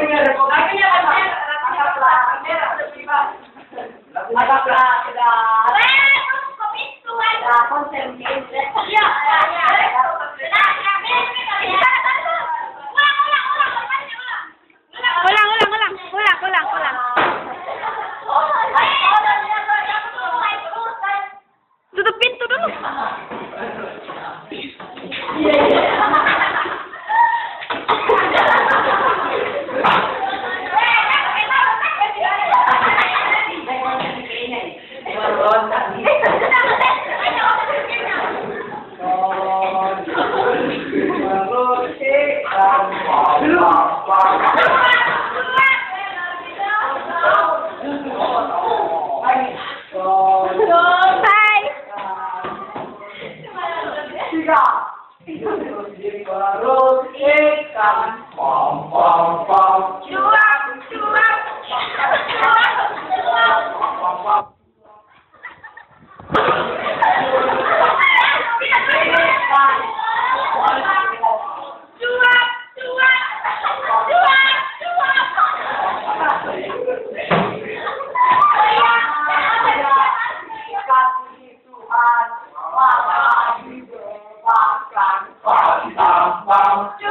Ulang, out.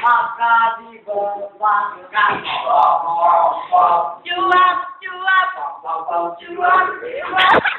Maka di bawah Cuap, cuap Cuap, cuap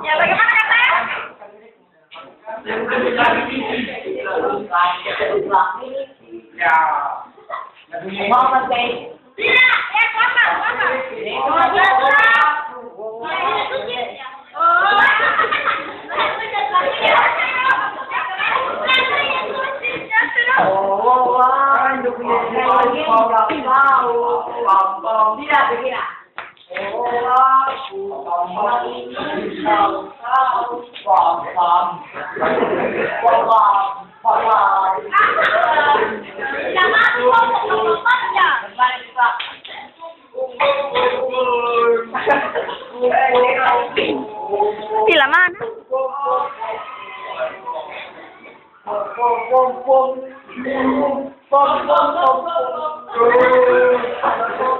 Ya bagaimana katanya? Ya. Tidak, ya sama, sama. Mira, mira. Di la mano. Pom pom pom pom pom pom pom pom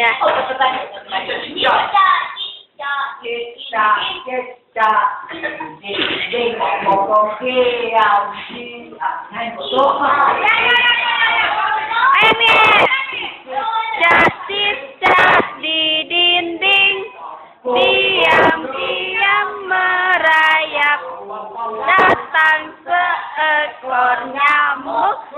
Ya. Oh, Justice di dinding diam-diam merayap datang seekor nyamuk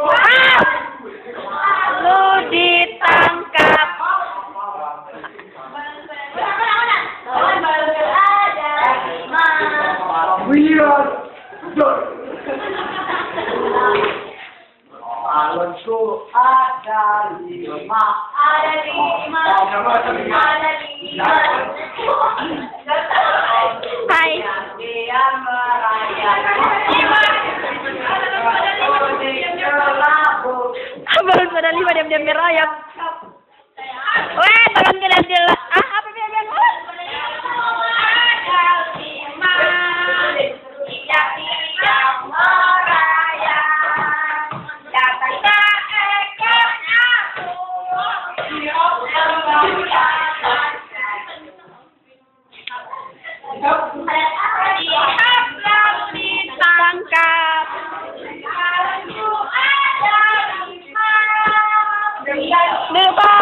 balasku ada lima ada lima, ada lima, ada lima. Hai. Dia merayap. baru sudah lima dia merayap. Wah, tangan kalian jelas. 明白